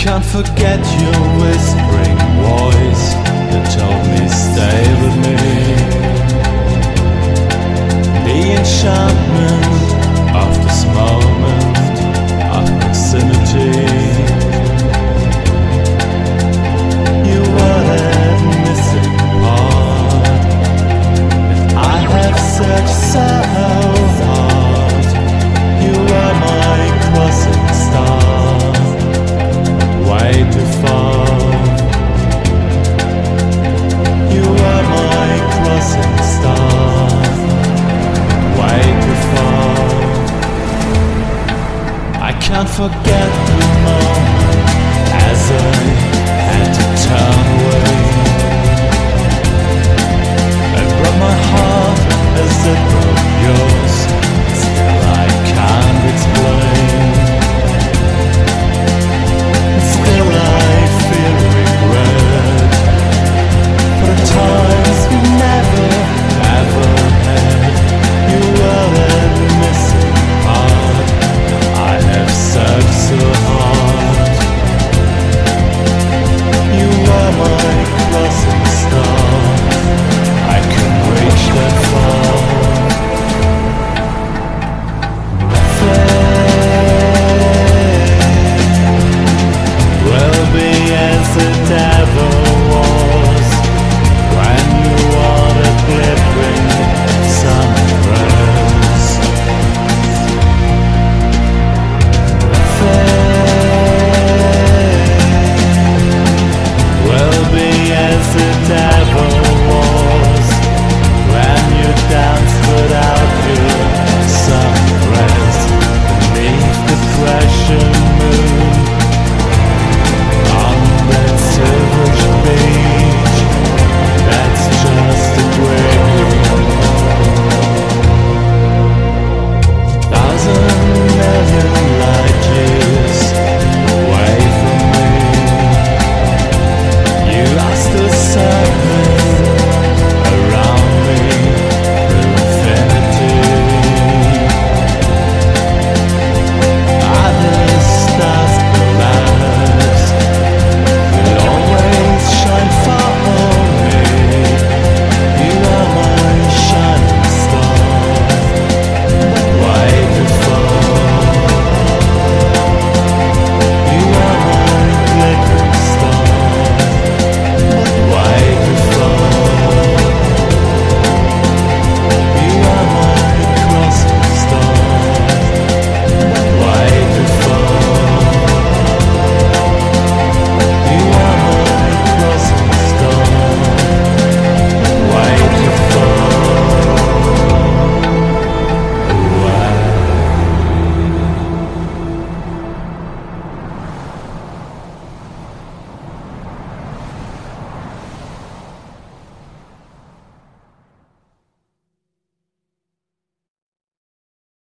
can't forget your whispering voice that told me stay with me. forget